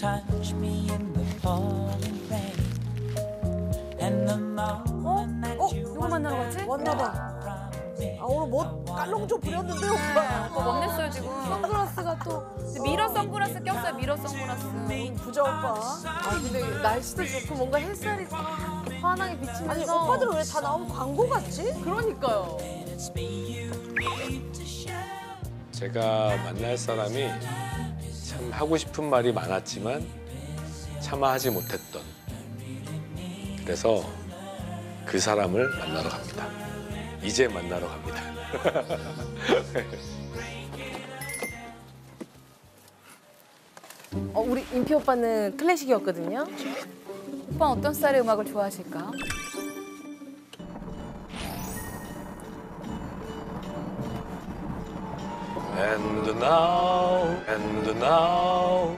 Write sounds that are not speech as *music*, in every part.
touch me in the pouring rain. And the moment that 어? you 누구 만나러 갔지? 왔나 봐. 아 오늘 뭐 깔롱 좀 부렸는데 오빠. 뭐 멋냈어요 지금. 선글라스가 또 mirror 선글라스 꼈어요 mirror 선글라스. 부자 오빠. 아 근데 날씨도 좋고 뭔가 햇살이 싹 환하게 비치면서 아니 오빠들은 왜다 나오면 광고 같지? 그러니까요. 제가 만날 사람이 참 하고 싶은 말이 많았지만 차마 하지 못했던 그래서 그 사람을 만나러 갑니다. 이제 만나러 갑니다. *laughs* 어, 우리 임피 오빠는 클래식이었거든요. 오빠 어떤 스타일의 음악을 좋아하실까? And now, and now.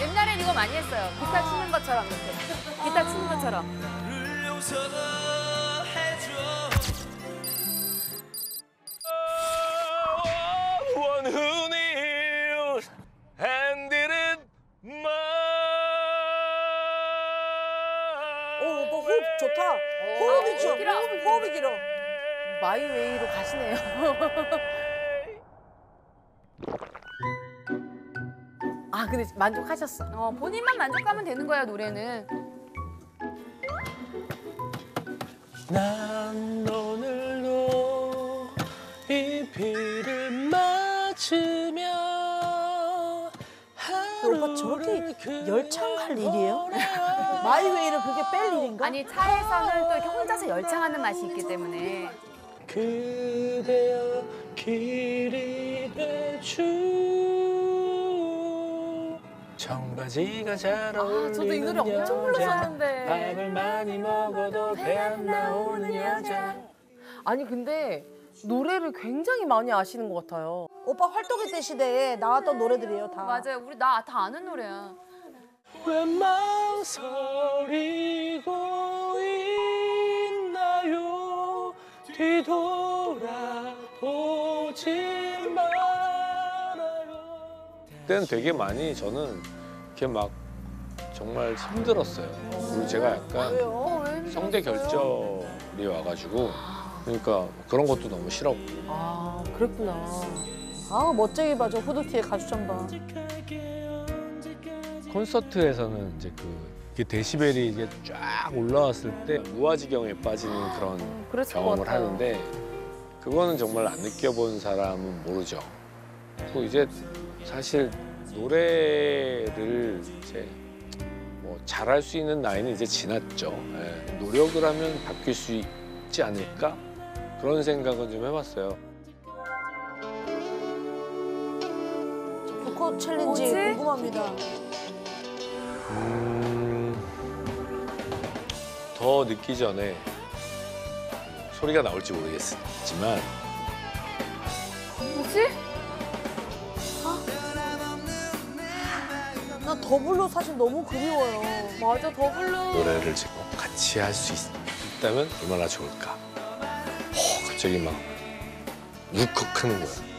옛날엔 이거 많이 했어요. 기타 치는 것처럼 이렇게. 기타 치는 것처럼. 오 오빠 호흡 좋다. 호흡이 좋아. 길어. 호흡이, 호흡이 길어. 마이웨이로 가시네요. *laughs* 아 근데 만족하셨어. 어, 본인만 만족하면 되는 거야 노래는. 난오 저렇게 열창할 일이에요? 마이웨이를 그렇게 뺄 일인가? 아니 차에서는 또 이렇게 혼자서 열창하는 맛이 있기 때문에. 그대여 길이 되주 청바지가 잘아 어울리는 저도 이 노래 엄청 불렀었는데. 밥을 많이 먹어도 배 안 나오는 여자 아니 근데 노래를 굉장히 많이 아시는 것 같아요. 오빠 활동의 때 시대에 나왔던 노래들이에요 다. 맞아요. 우리 나 다 아는 노래야. 왜 망설이고 있나요 뒤돌아보지 말아요 그때는 되게 많이 저는 이렇게 막 정말 힘들었어요 그리고 제가 약간 왜요? 성대 결절이 와가지고 그러니까 그런 것도 너무 싫었고 아 그랬구나. 아 멋쟁이 봐저 후드티에 가죽장 봐. 콘서트에서는 이제 그 이게 데시벨이 이게 쫙 올라왔을 때 무아지경에 빠지는 그런 그랬을 것 경험을 같아요. 하는데 그거는 정말 안 느껴본 사람은 모르죠. 또 이제 사실 노래를 이제 뭐 잘할 수 있는 나이는 이제 지났죠. 예. 노력을 하면 바뀔 수 있지 않을까 그런 생각은 좀 해봤어요. 불꽃 챌린지 뭐지? 궁금합니다. 음, 더 늦기 전에 소리가 나올지 모르겠지만 뭐지? 나 더 블루 사실 너무 그리워요. 맞아 더 블루. 노래를 지금 같이 할 수 있다면 얼마나 좋을까. 어, 갑자기 막 울컥하는 거야.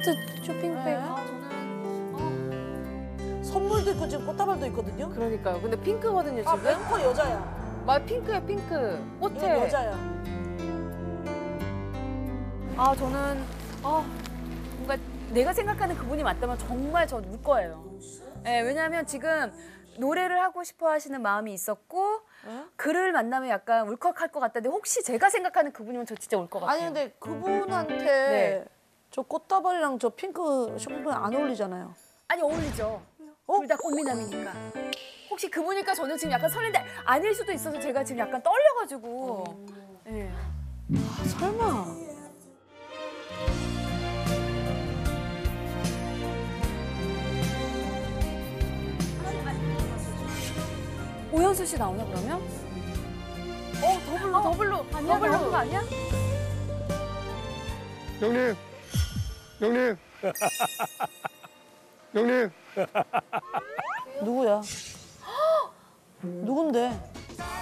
하트하트 쇼핑백. 네. 아, 저는 선물도 있고 지금 꽃다발도 있거든요. 그러니까요. 근데 핑크거든요 아 지금. 멤버 여자야. 마 핑크야 핑크. 호텔. 여자야. 아 저는 아 뭔가 내가 생각하는 그분이 맞다면 정말 전울 거예요. 예, 왜냐하면 지금 노래를 하고 싶어 하시는 마음이 있었고 에? 그를 만나면 약간 울컥할 것 같다는데 혹시 제가 생각하는 그분이면 저 진짜 울 것 같아요. 아니 근데 그분한테 네. 저 꽃다발이랑 저 핑크 쇼핑백 안 어울리잖아요. 아니 어울리죠. 어? 둘다 꽃미남이니까. 혹시 그분일까 저는 지금 약간 설렌데 아닐 수도 있어서 제가 지금 약간 떨려가지고. 예. 네. 아, 설마. 오연수 씨 나오나 그러면? 어 더 블루 더 블루 아니야 더 블루 아니야? 형님, 형님, 형님. 누구야? 누군데?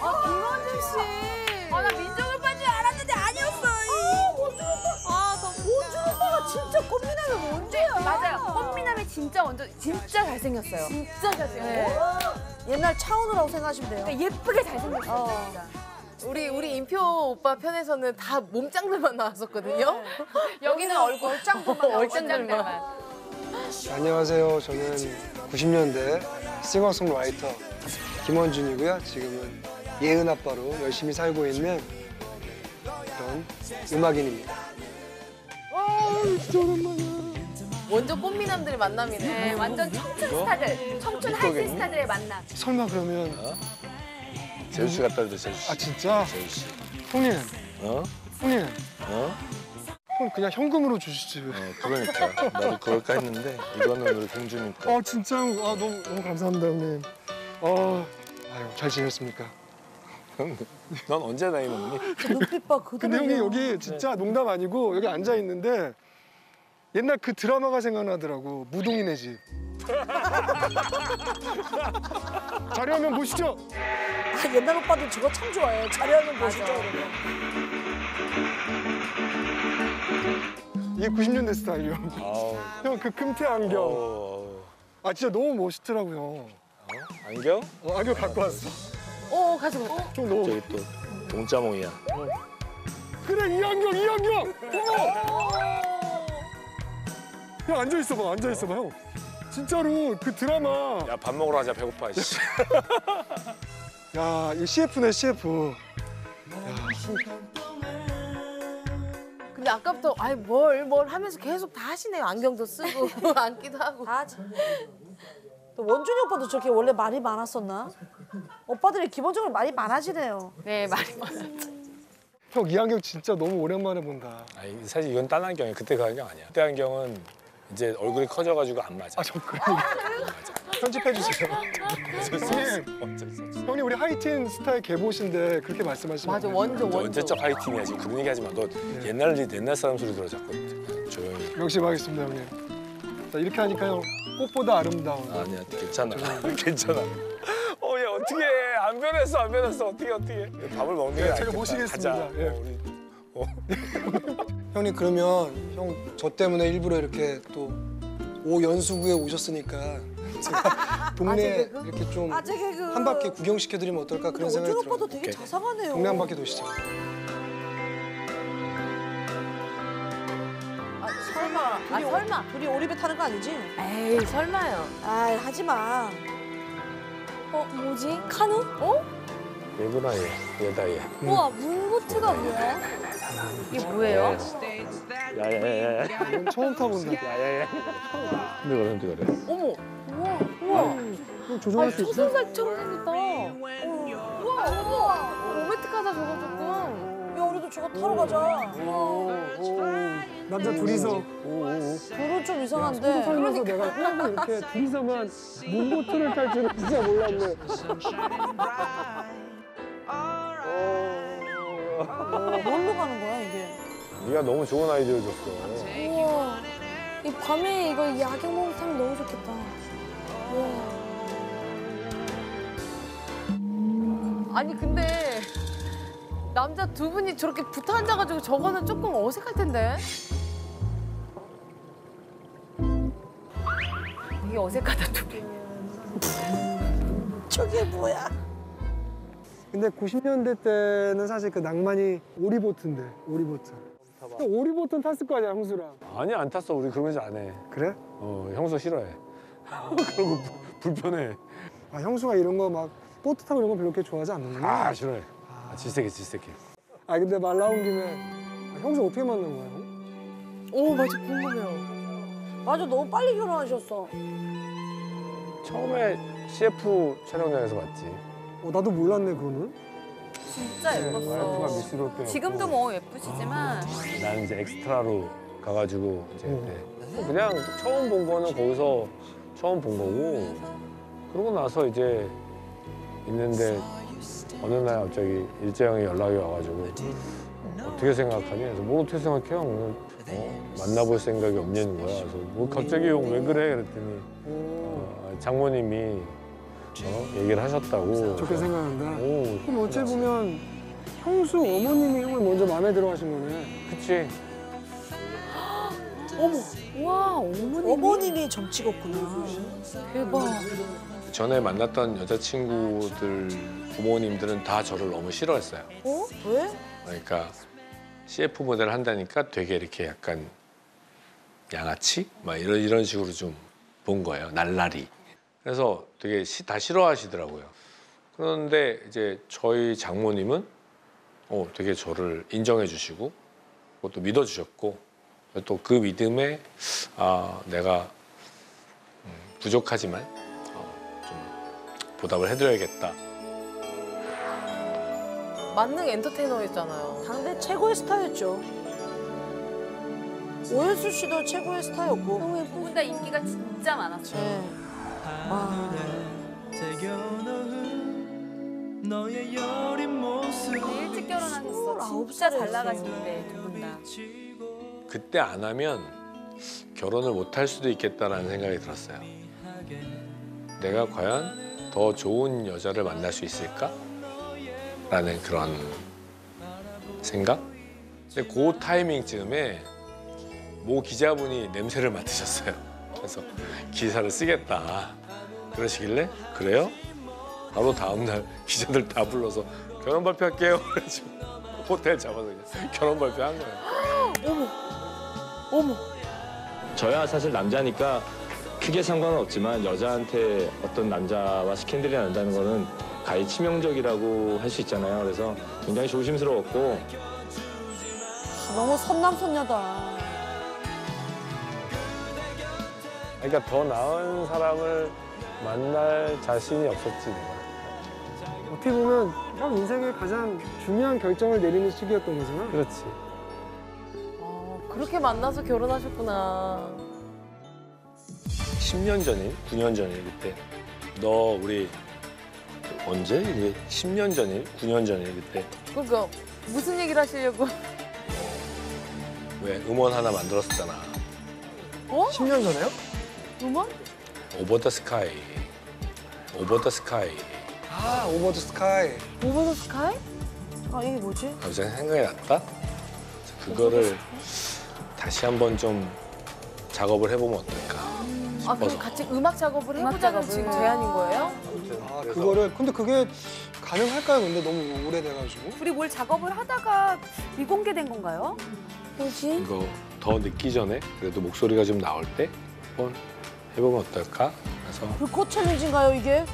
아 김원준 씨. 아 나 민정 오빠인 줄 알았는데 아니었어. 아더 원준 오빠가 진짜 꽃미남이 언제야? 맞아요. 꽃미남이 진짜 완전 진짜 잘생겼어요. 진짜 잘생겼어요. 옛날 차은우라고 생각하시면 돼요. 그러니까 예쁘게 잘생겼어요. 어. 진짜. 우리 우리 인표 오빠 편에서는 다 몸짱들만 나왔었거든요. 여기는 얼굴 얼짱들만 얼짱들만. 안녕하세요. 저는 90년대 싱어송라이터 김원준이고요. 지금은 예은 아빠로 열심히 살고 있는 그런 음악인입니다. 완전 꽃미남들의 만남이네. 네, 완전 청춘 스타들, 청춘 하이틴 스타들의 만남. 설마 그러면 재수 씨 갖다 줘 재수 씨. 아 진짜 재수 씨. 형님, 어? 형님, 어? 형 그냥 현금으로 주시지. 왜? 어, 그러니까 나도 그럴까 했는데 이거는 우리 공주니까. 아 진짜 형, 아 너무 너무 감사합니다 형님. 아, 아유 잘 지냈습니까? 넌 언제 나이 먹니? 그 눈빛 봐, 그대로. 근데 형님 여기 진짜 농담 아니고 여기 앉아 있는데 옛날 그 드라마가 생각나더라고 무동인의 집. *laughs* 자료화면 보시죠. 아, 옛날 오빠들 저거 참 좋아해. 자료하면 보시죠. 그러면. 이게 90년대 스타일이요. 형 그 금태 안경. 어, 아 진짜 너무 멋있더라고요. 어? 안경? 어, 안경 갖고 왔어. 어 가져갔다. 좀 너무. 저기 또 동자몽이야. 그래 이 안경 이 안경. 어! 형 앉아 있어봐 앉아 있어봐 형. 진짜로 그 드라마. 야 밥 먹으러 가자 배고파. 씨. *laughs* 야, 이 CF네, CF. 근데 아까부터 아이 뭘뭘 하면서 계속 다 하시네요. 안경도 쓰고 *laughs* 앉기도 하고. 다 하지. 또 원준이 오빠도 저렇게 원래 말이 많았었나? 오빠들이 기본적으로 말이 많아지네요. 네 말이 많아. 형, 이 안경 진짜 너무 오랜만에 본다. 아니 사실 이건 딴 안경이야. 그때 그 안경 아니야. 그때 안경은 이제 얼굴이 커져가지고 안 맞아. 아, 저 그래. 편집해 주세요. 어쩔 수 없어. 형님, 우리 하이틴 스타일 개보신데 그렇게 말씀하시면. 맞아 안 돼요. 원조 원조. 언제적 하이틴이야 지금 그런 얘기 하지 마. 너 옛날 일 옛날 사람 소리 들어 자꾸 조용히. 열심히 하겠습니다, 형님. 자, 이렇게 하니까 형, 꽃보다 아름다운. 아니야 괜찮아 *laughs* 괜찮아. 어얘 어떻게 해? 안 변했어 안 변했어 어떻게 어떻게? 밥을 먹는 게 네, 낫겠다. 제가 모시겠습니다. 가자. 예. 어, 우리 *laughs* 형님, 그러면 형 저 때문에 일부러 이렇게 또 오연수구에 오셨으니까 *laughs* 제가 동네 이렇게 좀한 아재 개그. 바퀴 구경시켜드리면 어떨까 그런 생각이 들어요. 오빠도 되게 오케이. 자상하네요. 동네 한 바퀴 도시죠. 아 설마. 아 설마. 둘이 오리배 타는 거 아니지? 에이 설마요. 아이, 하지 마. 어, 뭐지? 카누? 얘구나 얘 얘다 얘. 우와, 문보트가 뭐야? 이게 뭐예요? 야야야야. 이건 처음 타본다. 야야야. 흔들거려 흔들거려. 어머. 우와, 우와. 형 조정할 수 있어? 소설처럼 생겼다. 우와 우와. 로맨틱하다 저거 조금. 야, 우리도 저거 타러 가자. 남자 둘이서 둘은 좀 이상한데. 살면서 내가 항상 이렇게 둘이서만 문보트를 탈 줄은 진짜 몰랐네. *laughs* 뭘로 가는 거야, 이게? 네가 너무 좋은 아이디어 줬어. 우와. 이 밤에 이거 야경 보면서 타면 너무 좋겠다. 우와. 아니 근데 남자 두 분이 저렇게 붙어 앉아가지고 저거는 조금 어색할 텐데. 되게 어색하다 둘이. 저게 뭐야? 근데 90년대 때는 사실 그 낭만이 오리보트인데 오리보트. 오리보트는 탔을 거 아니야 형수랑. 아니 안 탔어 우리 그런 거안 해. 그래? 어 형수 싫어해. *laughs* 불- 불편해. 아 형수가 이런 거 막 보트 타고 이런 거 별로 그렇게 좋아하지 않는구나. 아 싫어해. 아, 질색해 질색해. 아 근데 말 나온 김에 아, 형수 어떻게 만난 거야? 형? 오 맞아 궁금해요. 맞아, 너무 빨리 결혼하셨어. 처음에 CF 촬영장에서 봤지. 어 나도 몰랐네 그거는. 진짜 와이프가 예뻤어. 미스럽게 지금도 뭐 예쁘시지만 나는 이제 엑스트라로 가가지고 이제 그때 그냥 처음 본 거는 거기서 처음 본 거고 그러고 나서 이제 있는데 어느 날 갑자기 일재 형이 연락이 와가지고 어떻게 생각하니? 그래서 뭘 어떻게 생각해 형? 어, 만나볼 생각이 없냐는 거야. 그래서 뭐 갑자기 형 왜 그래? 그랬더니 어, 장모님이 어, 얘기를 하셨다고. 좋게 생각한다. 오, 그럼 어찌 보면 형수 어머님이 형을 먼저 마음에 들어 하신 거네. 그치. *gasps* 와 어머니 어머님이 점 찍었구나. 대박. 전에 만났던 여자친구들 부모님들은 다 저를 너무 싫어했어요. 어? 왜? 그러니까 CF 모델 한다니까 되게 이렇게 약간 양아치? 막 이런 이런 식으로 좀 본 거예요. 날라리. 그래서 되게 시- 다 싫어하시더라고요. 그런데 이제 저희 장모님은 어, 되게 저를 인정해 주시고 그것도 믿어 주셨고 또 그 믿음에 아 내가 음, 부족하지만 어, 좀 보답을 해드려야겠다. 만능 엔터테이너였잖아요. 당대 최고의 스타였죠. 오현수 씨도 최고의 스타였고. 너무 예쁘다. 다 인기가 진짜 많았어요. 네. 아, 너의 여린 모습 일찍 결혼하셨어. 진짜 잘 나가시는데 두분 다. 그때 안 하면 결혼을 못 할 수도 있겠다라는 생각이 들었어요. 내가 과연 더 좋은 여자를 만날 수 있을까? 라는 그런 생각? 근데 그 타이밍쯤에 모 기자분이 냄새를 맡으셨어요. 그래서 기사를 쓰겠다. 그러시길래 그래요? 바로 다음 날 기자들 다 불러서 결혼 발표할게요. *laughs* 그래가지고 호텔 잡아서 그냥 결혼 발표한 거예요. 저야 사실 남자니까 크게 상관은 없지만 여자한테 어떤 남자와 스캔들이 난다는 거는 가히 치명적이라고 할 수 있잖아요. 그래서 굉장히 조심스러웠고 너무 선남선녀다. 그러니까 더 나은 사람을 만날 자신이 없었지 내가. 어떻게 보면 형 인생의 가장 중요한 결정을 내리는 시기였던 거잖아. 그렇지. 어, 그렇게 만나서 결혼하셨구나. 10년 전일, 9년 전일 그때 너 우리 언제? 이게 10년 전일, 9년 전일 그때 그러니까 무슨 얘기를 하시려고? 왜 음원 하나 만들었었잖아. 10년 전에요? 음원? Over the Sky. Over the Sky. 아, Over the Sky. Over the Sky? 아, 이게 뭐지? 갑자기 생각이 났다. 그거를 다시 한번 좀 작업을 해보면 어떨까 아, 그럼 싶어서. 같이 음악 작업을 음악 해보자는 작업을. 지금 제안인 거예요? 아, 그거를 근데 그게 가능할까요? 근데 너무 오래돼가지고. 우리 뭘 작업을 하다가 미공개된 건가요? 뭐지? 이거 더 늦기 전에 그래도 목소리가 좀 나올 때 한번 해보면 어떨까? 그래서 불꽃 챌린지인가요, 이게?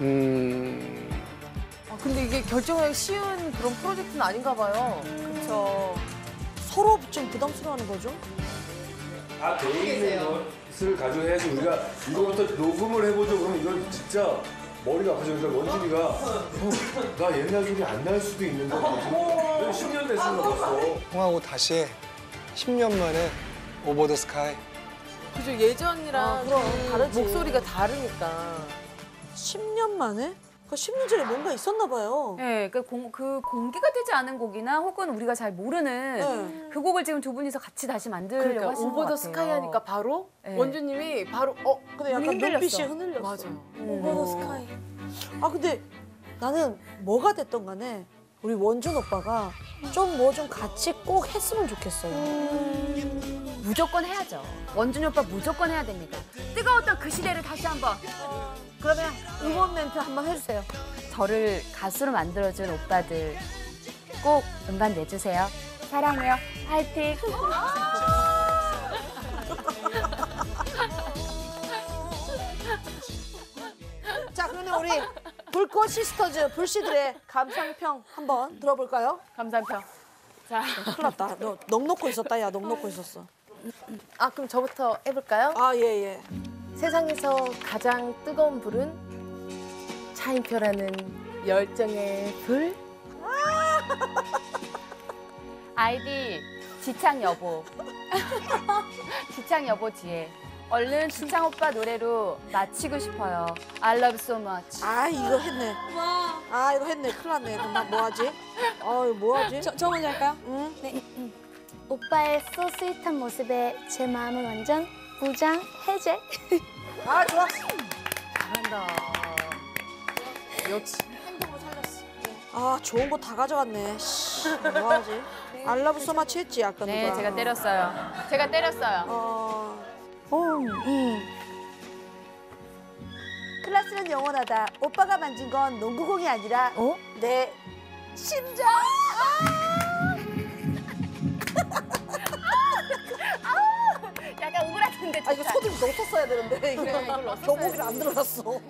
음, 아, 근데 이게 결정하기 쉬운 그런 프로젝트는 아닌가 봐요. 그렇죠. 서로 좀 부담스러워하는 거죠? 다돼 있는 것을 가져야지 우리가 이거부터 녹음을 해보죠. 그럼 이건 진짜 머리가 아파져. 그러니까 원준이가 어, 나 옛날 소리 안 날 수도 있는데 10년 됐으면 벌써. 형하고 다시 10년 만에 오버 더 스카이. 그죠 예전이랑 아, 그럼 그 다르지. 목소리가 다르니까. 10년 만에? 그 10년 전에 뭔가 있었나 봐요. 네, 그, 공, 그 공개가 되지 않은 곡이나 혹은 우리가 잘 모르는 네. 그 곡을 지금 두 분이서 같이 다시 만들려고 그러니까 하시는 오버 것더 같아요. 스카이 하니까 바로 네. 원주님이 바로 어 근데 약간 흔들렸어. 눈빛이 흔들렸어. 맞아요. 오버 더 스카이. 아 근데 나는 뭐가 됐던 간에 우리 원준 오빠가 좀 뭐 좀 같이 꼭 했으면 좋겠어요. 무조건 해야죠. 원준이 오빠 무조건 해야 됩니다. 뜨거웠던 그 시대를 다시 한번 그러면 응원 멘트 한번 해주세요. 저를 가수로 만들어준 오빠들 꼭 음반 내주세요. 사랑해요. 파이팅. 자 그러면 우리 불꽃 시스터즈 불씨들의 감상평 한번 들어볼까요? 감사합니다. 자, 큰일 났다. 너넋 놓고 있었다. 야, 넋 놓고 있었어. 아 그럼 저부터 해볼까요? 아, 예, 예. 세상에서 가장 뜨거운 불은 차인표라는 열정의 불. 아이디 지창 여보. *laughs* 지창 여보 지혜. 얼른 지창 오빠 노래로 마치고 싶어요. I love so much. 아 이거 했네. 아 이거 했네. 큰일 났네. 그럼 나 뭐하지? 아 이거 뭐하지? 저, 저 먼저 할까요? 응? 오빠의 소스윗한 모습에 제 마음은 완전 무장 해제. 아 좋아. 잘한다. 역시. 아 좋은 거 다 가져갔네. 씨, 뭐하지? 알라브 소마치 했지 아까 네, 누가. 제가 때렸어요. 제가 때렸어요. 어. 어, 음. 클라스는 영원하다. 오빠가 만진 건 농구공이 아니라 어? 내 심장. 약간 우울하던데. 아 이거 소들 넣었어야 되는데 그래, 이걸 넣었었어야지. 경고기를 안 들어갔어.